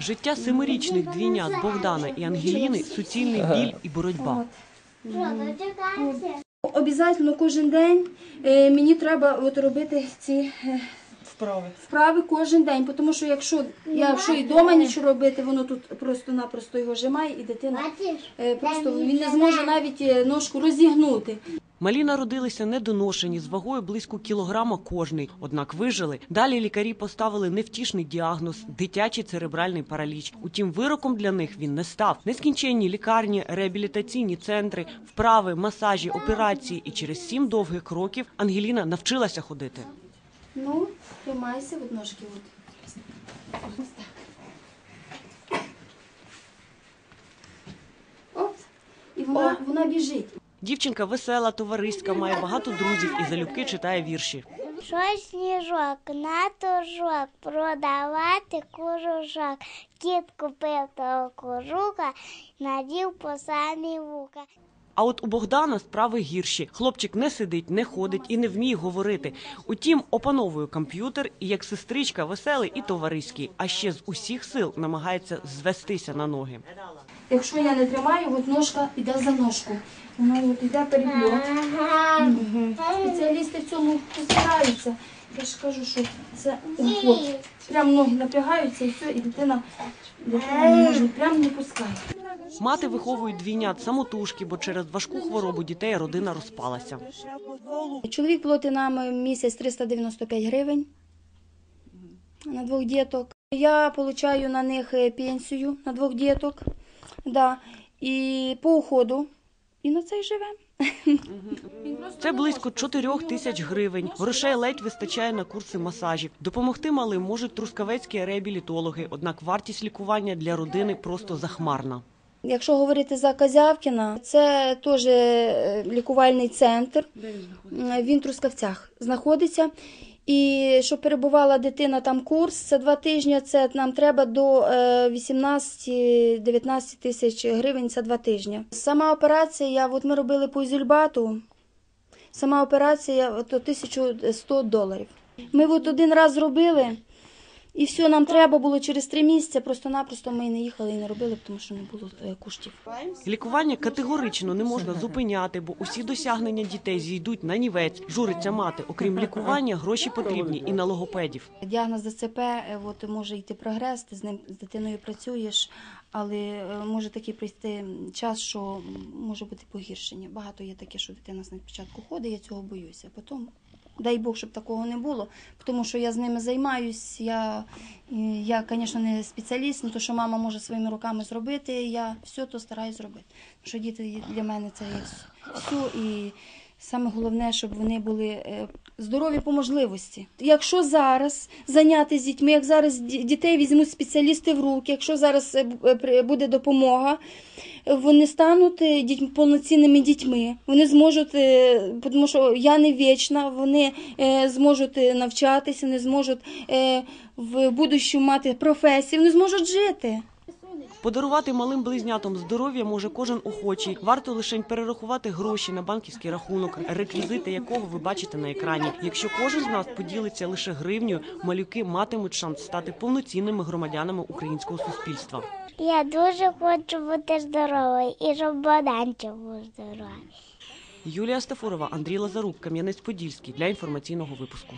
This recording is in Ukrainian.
Життя семирічних двійнят Богдана і Ангеліни суцільний біль і боротьба. Обов'язково кожен день е, мені треба от робити ці е, Вправи. вправи кожен день, тому що якщо я якщо і вдома нічого робити, воно тут просто-напросто його жимає, і дитина е, просто він не зможе навіть ножку розігнути. Малі народилися недоношені з вагою близько кілограма кожний. Однак вижили. Далі лікарі поставили невтішний діагноз дитячий церебральний параліч. Утім, вироком для них він не став. Нескінченні лікарні, реабілітаційні центри, вправи, масажі, операції. І через сім довгих років Ангеліна навчилася ходити. Ну, тримайся від ножки. От. Ось так. Оп. І вона, вона біжить. Дівчинка весела, товариська, має багато друзів і залюбки читає вірші. Що сніжок на тужок продавати кожушок. Кіт купив того кожуха, надів по самі вуха. А от у Богдана справи гірші. Хлопчик не сидить, не ходить і не вміє говорити. Утім, опановує комп'ютер і як сестричка веселий і товариський, а ще з усіх сил намагається звестися на ноги. Якщо я не тримаю, от ножка йде за ножку. Вона от йде перепльот. Спеціалісти в цьому розбираються. Я ж кажу, що це от. Прям ноги напрягаються і все, і дитина, дитина не може, прям не пускає. Мати виховує двійнят самотужки, бо через важку хворобу дітей родина розпалася. Чоловік платить нам місяць 395 гривень на двох діток. Я отримую на них е, пенсію на двох діток. Да. І по уходу. І на це й живемо. Це близько 4 тисяч гривень. Грошей ледь вистачає на курси масажів. Допомогти малим можуть трускавецькі реабілітологи. Однак вартість лікування для родини просто захмарна. Якщо говорити за Козявкіна, це теж е, лікувальний центр. М, Він в Трускавцях знаходиться. І щоб перебувала дитина там курс, це два тижні, це нам треба до е, 18-19 тисяч гривень, це два тижні. Сама операція, от ми робили по ізюльбату, сама операція то 1100 доларів. Ми от один раз зробили, і все, нам треба було через три місяці, просто-напросто ми не їхали і не робили, тому що не було е, коштів. Лікування категорично не можна зупиняти, бо усі досягнення дітей зійдуть на нівець. Журиться мати. Окрім лікування, гроші потрібні і на логопедів. Діагноз ДЦП, е, от може йти прогрес, ти з ним з дитиною працюєш, але е, може такий прийти час, що може бути погіршення. Багато є таке, що дитина спочатку ходить, я цього боюся. Потім, дай Бог, щоб такого не було, тому що я з ними займаюсь. Я, е, я звісно, не спеціаліст, але то, що мама може своїми руками зробити, я все то стараюсь зробити. Що діти для мене це все. І Саме головне, щоб вони були е, здорові по можливості. Якщо зараз зайняти з дітьми, як зараз ді- дітей візьмуть спеціалісти в руки, якщо зараз е, е, буде допомога, вони стануть дітьми, повноцінними дітьми. Вони зможуть, тому що я не вічна, вони зможуть навчатися, вони зможуть в будущому мати професію, вони зможуть жити. Подарувати малим близнятам здоров'я може кожен охочий. Варто лише перерахувати гроші на банківський рахунок, реквізити якого ви бачите на екрані. Якщо кожен з нас поділиться лише гривню, малюки матимуть шанс стати повноцінними громадянами українського суспільства. Я дуже хочу бути здоровою і щоб Богданчик був здоровий. Юлія Стафурова, Андрій Лазарук, Кам'янець-Подільський для інформаційного випуску.